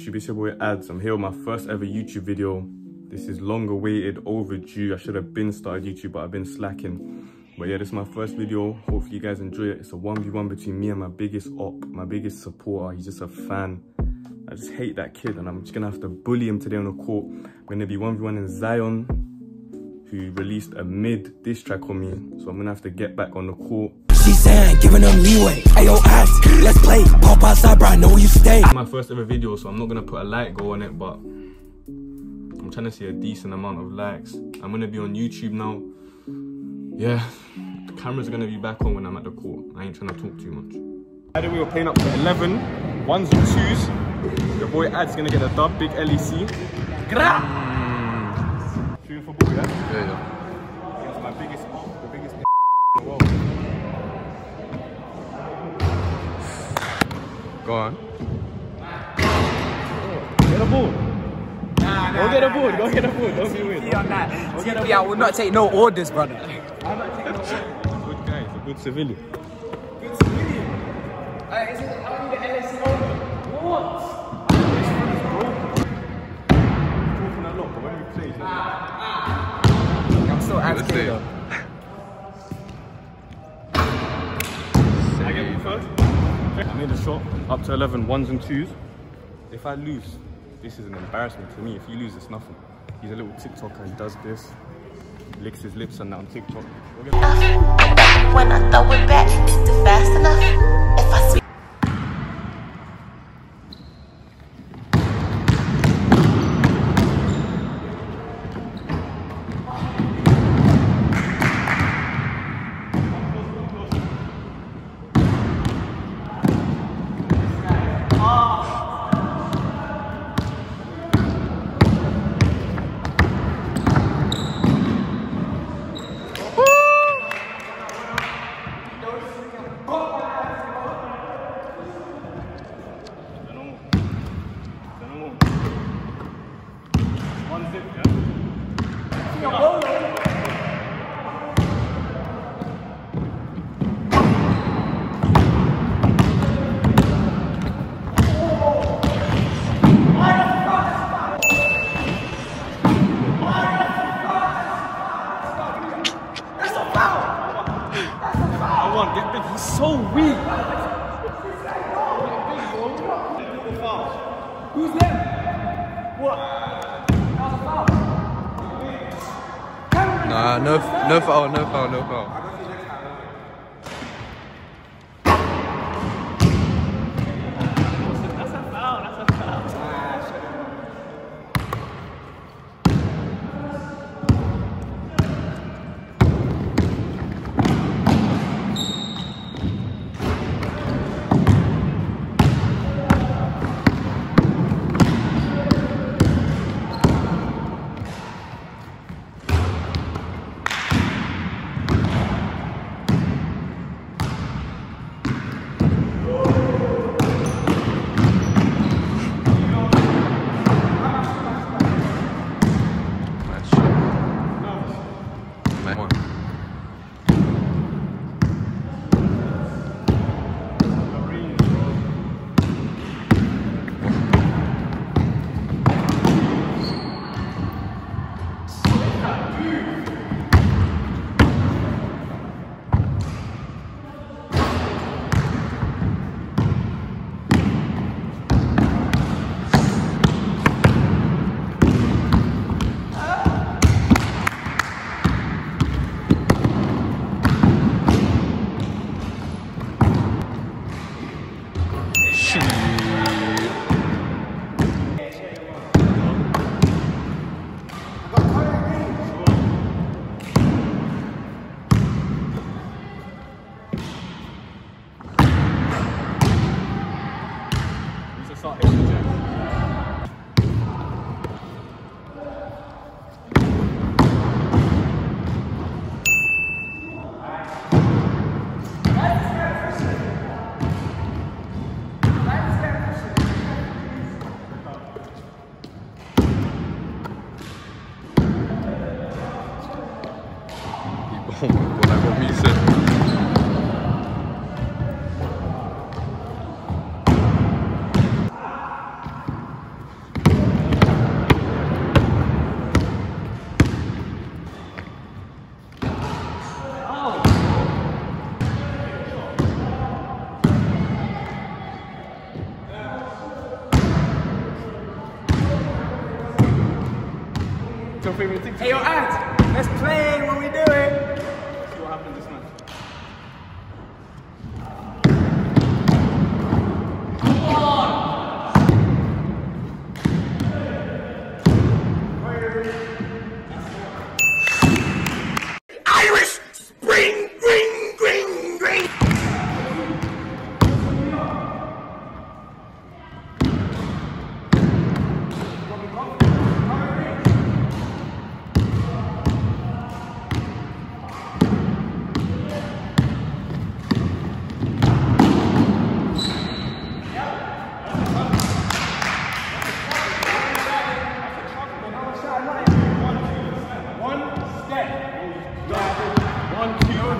YouTube? It's your boy Adzs. I'm here with my first ever YouTube video. This is long awaited, overdue. I should have been started YouTube, but I've been slacking. But yeah, this is my first video. Hopefully you guys enjoy it. It's a 1v1 between me and my biggest op, my biggest supporter. He's just a fan. I just hate that kid and I'm just gonna have to bully him today on the court. I'm gonna be 1v1 in Zion, who released a mid diss track on me. So I'm gonna have to get back on the court. She saying, giving them leeway. Ayo, ass, let's play. Pop outside, bro. I know you stay. my first ever video, so I'm not gonna put a like go on it, but I'm trying to see a decent amount of likes. I'm gonna be on YouTube now. Yeah, the camera's are gonna be back on when I'm at the court. I ain't trying to talk too much. By the way, we were playing up to 11, ones and twos. Your boy Ad's gonna get a dub, big LEC. Gra! Mm. Shooting for ball, yeah? Yeah, yeah. Against my biggest, the biggest in the world. Go on. Get a ball. Go get a ball, go get a ball, don't be weird. on that. TP, I will not take no orders, brother. Good guy, he's a good civilian. Ah, ah. I'm still Let's asking though. Shot up to 11 ones and twos. If I lose, this is an embarrassment for me. If you lose, it's nothing. He's a little TikToker. He does this, licks his lips, and now on TikTok. When I throw it back, is it fast enough? If I speak. One zip, yeah? I want get big. He's so weak. Nah, no, no foul, no foul, no foul.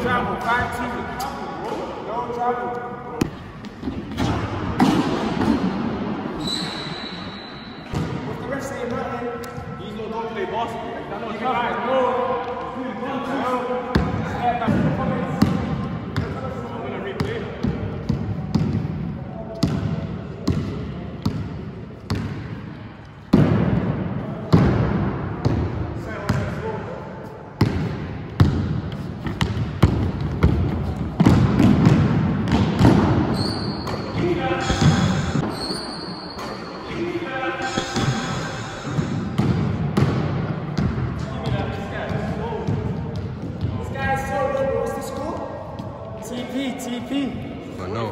No travel, five, two. No travel. These don't don't play basketball. Know you guys know. I'm gonna replay. This guy's so good. What's the score? TP, TP. I know.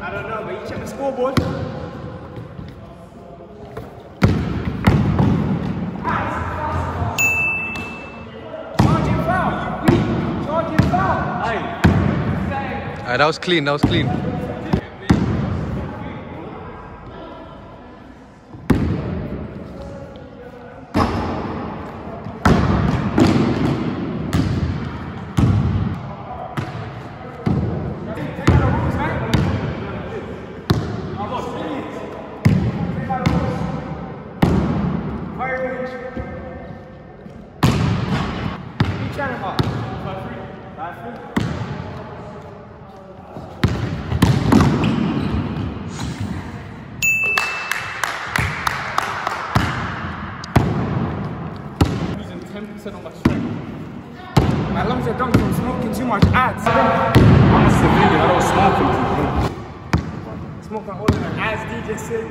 I don't know, but you check the scoreboard. Charging foul. Charging foul. Ah, that was clean. That was clean. Using 10% of my strength. My lungs are done smoking too much ads. I'm a civilian, I don't smoke anything. Smoking all of the ads, DJ said.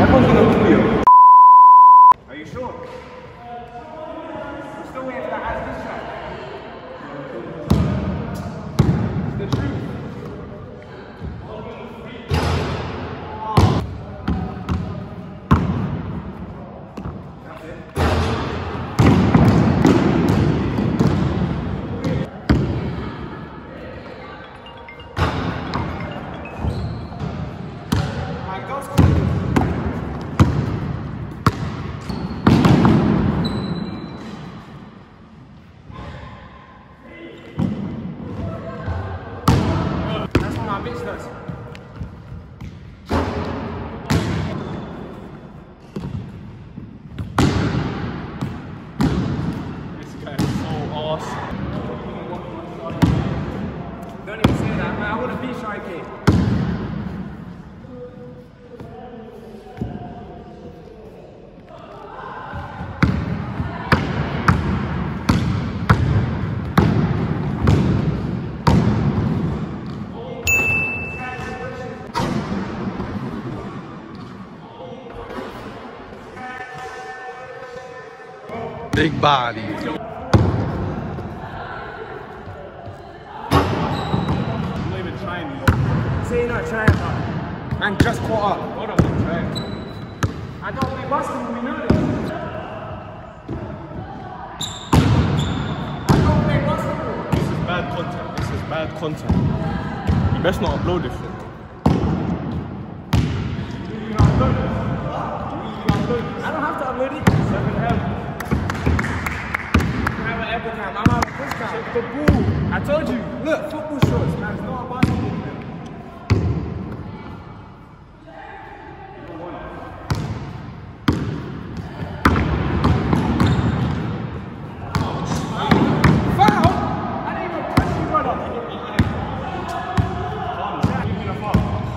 Everyone's gonna do you. Are you sure? I'm still waiting for that ads this shot. It's the truth. My body. I'm not even trying. Say you're not trying. Man, just caught up. Hold on, I'm trying. I don't be busting, we know this. Bad content. This is bad content. You best not upload. I don't have to upload it. I'm a push cam. Check. I told you. Look, football shorts. Man, it's not a basketball. man. Foul? I didn't even touch you, brother.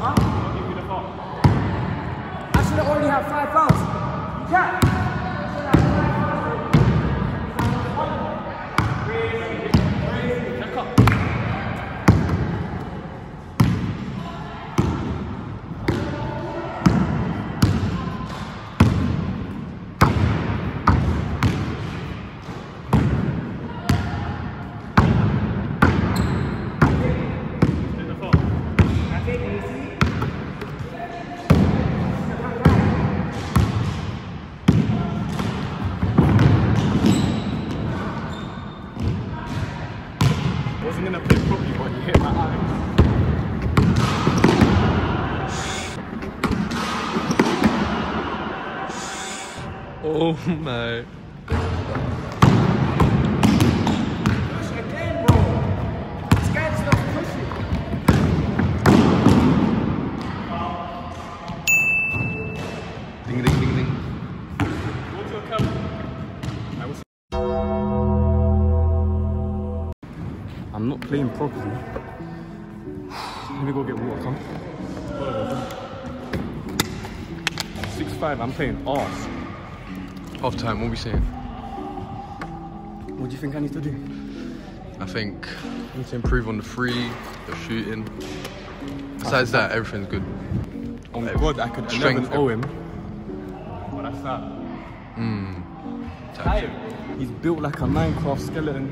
Huh? I should have already had five fouls. Yeah. I take it easy. Wasn't gonna play properly, but you hit my eye. Oh my. Ding ding ding ding. Go to. I was- I'm not playing properly. Let me go get water, come. Six five, I'm playing arse. Half time, what we saying? What do you think I need to do? I think we need to improve on the free, the shooting. Besides that, everything's good. Oh my god, I could Strength. 11 owe him. But that's that. Hmm. Type shit. He's built like a Minecraft skeleton.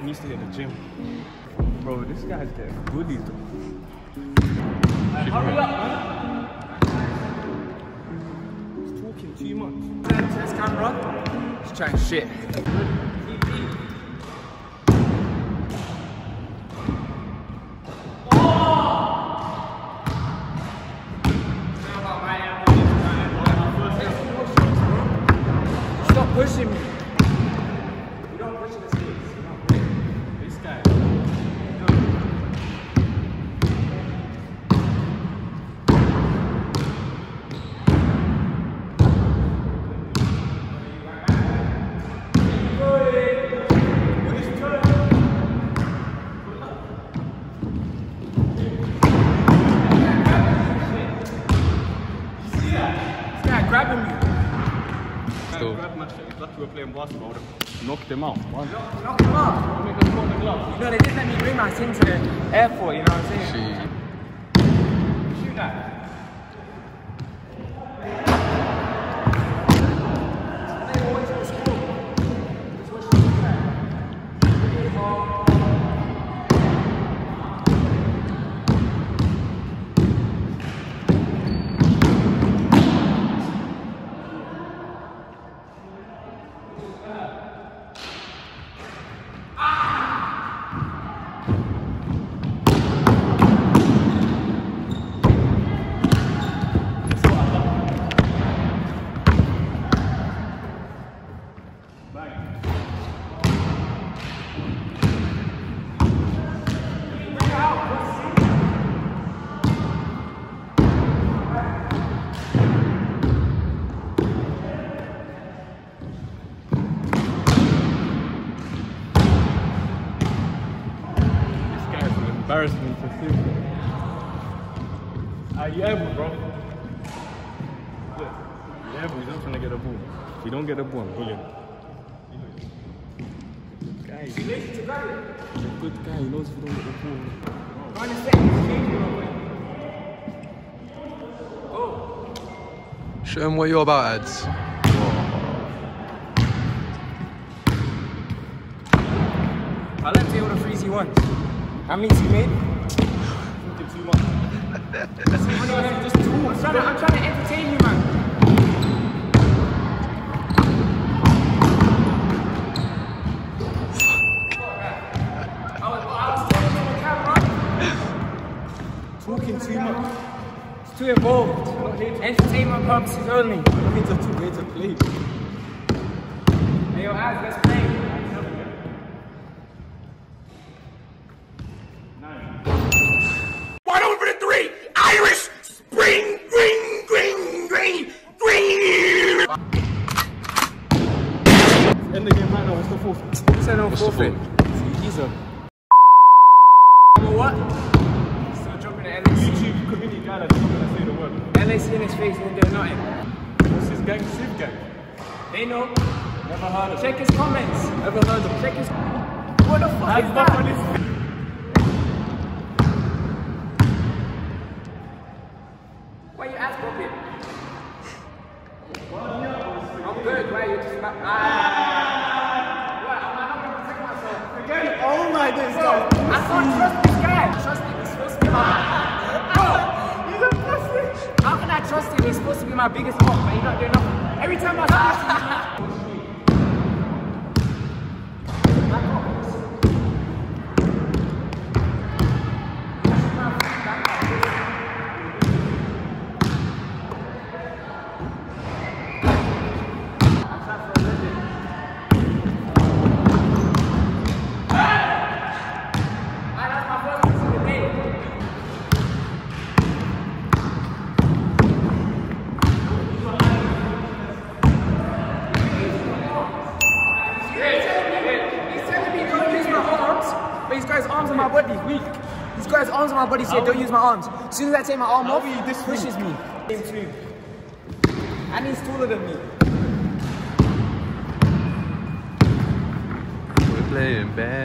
He needs to hit the gym. Bro, this guy's getting goodies though. Hurry up, man. This camera. Just trying shit. Stop pushing me. You don't push the skates. This guy. This guy grabbing me. Still. Grab my shit. He's lucky we're playing basketball. Would have knocked him out. One. Knock him off. Make us throw the glove. You know, they didn't let er er me bring my thing to the airport, you know what I'm saying? She. Shoot that. This guy's an embarrassment to see. Are you able, bro? Look, you able, he's not trying to get the ball. If you don't get the ball, I'm brilliant. Guy, he's a good guy, he knows if you don't get the ball. Show him what you're about, Adzs. I let me all the threes he wants. How many he made? Too much. Just two. I'm trying to, I'm trying to entertain you, man. I I talking to the camera. Talking too much. It's too involved. Entertainment purposes only. It's a two way to play. Hey, yo, Adzs, said no What's the forfeit? fault? He's a. what? Still jumping at LAC. YouTube community guy that's not gonna say the word. LAC in his face won't do nothing. What's his gang? Civ gang. They know. Never heard of Check his comments. Never heard of Check his. What the fuck Has is buff on that? his Why you ask for it? I'm good. Why you just not? Ah. What? Am I not gonna protect myself? Again, oh my days, I can't trust this guy. Trust me, he's supposed to be my. Bro, he's a pussy. How can I trust him? He's supposed to be my biggest op, but he's not doing nothing. Every time I see this, I that's my first piece of the day. He's telling me don't use my arms, but he's got his arms on my body. Weak. He's got his arms on my body, saying don't use my arms. As soon as I take my arm off, he pushes me. Him too. And he's taller than me. We're playing basketball.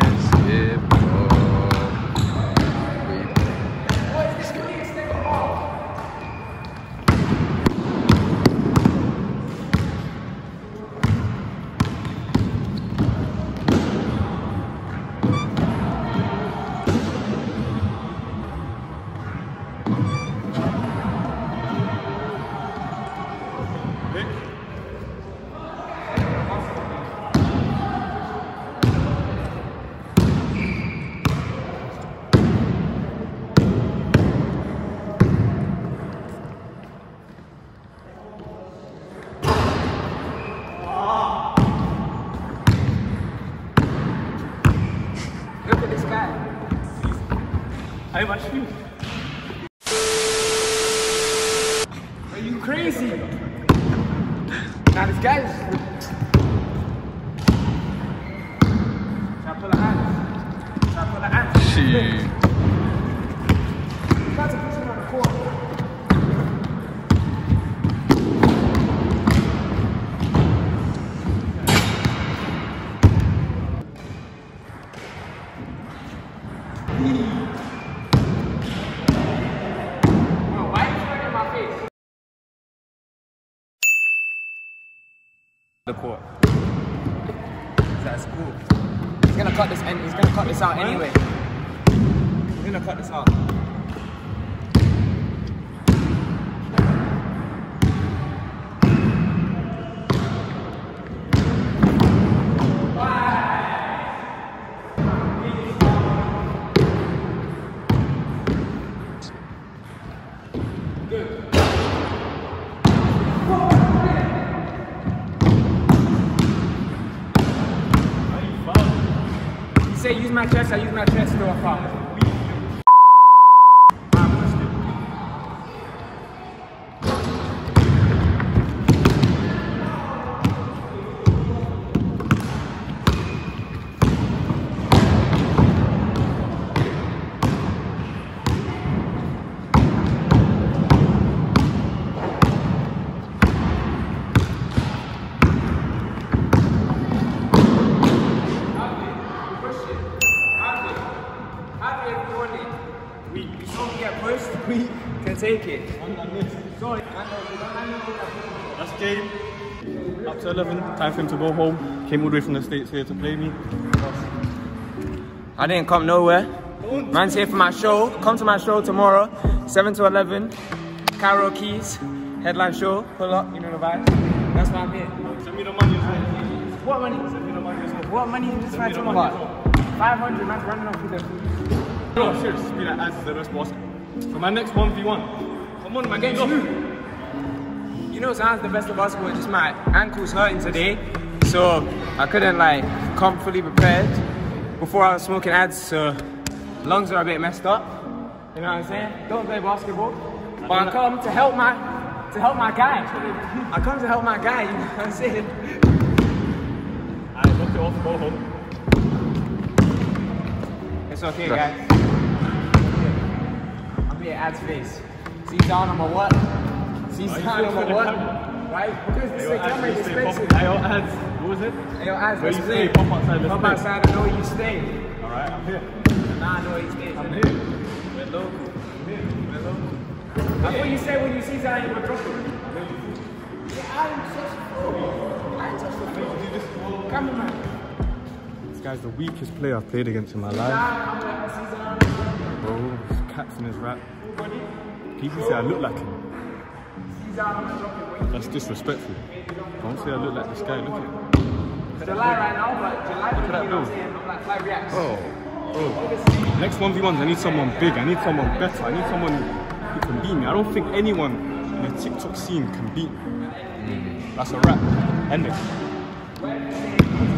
Guy. I'm actually. Are you crazy? Now this guy's. Shall I pull a hand? Shall I pull a hand? Shoot. Try to push him on the court. Bro, why are you throwing in my face? The court. That's cool. He's gonna cut this he's gonna cut this out anyway. He's gonna cut this out. Use my chest, I use my chest, no problem. Happy if you want it. We, we don't get pushed, we can take it. Sorry. That's game. Up to 11. Time for him to go home. Came all the way from the States here to play me. I didn't come nowhere. Man's here for my show. Come to my show tomorrow, 7 to 11. Carol Keys, headline show. Pull up, you know the vibe. That's why I'm here. Send me the money as well. What money? Send me the money as well. What money is this man me the talking money about? 500, man's running off with them. No, serious. Be like, as the best boss. For my next 1v1, Come on, man. Get who? You know, Zion's the best of basketball. Just my ankle's hurting today, so I couldn't like come fully prepared before I was smoking ads. So lungs are a bit messed up. You know what I'm saying? Don't play basketball, but I come to help my to help my guy. I come to help my guy. You know what I'm saying? It off, go home. It's okay, guys. I'm here ads face. See down on my what? You down for the what? Right? Because this Ayo, camera is ads, you say expensive. Ayo, Adzs. What was it? Yo, Adzs, Where let's you play. stay? Pop outside, let's Pop outside, I know where you stay. Alright, I'm here. Nah, I know where you stay. I'm here. We're local. I'm here. We're local. That's what you say when you see Zion, you're dropping. Yeah, I am such a fool. I am such a fool. Come on, man. This guy's the weakest player I've played against in my life. Zion, I'm like, I see Zion. Bro, his cats in his rap. People say I look like him. That's disrespectful. I Don't say I look like this guy. Look at him. July right now, but July, you know that build. saying? Like five reacts. Oh, bro. Next 1v1s, I need someone big. I need someone better. I need someone who can beat me. I don't think anyone in the TikTok scene can beat me. That's a wrap. End it.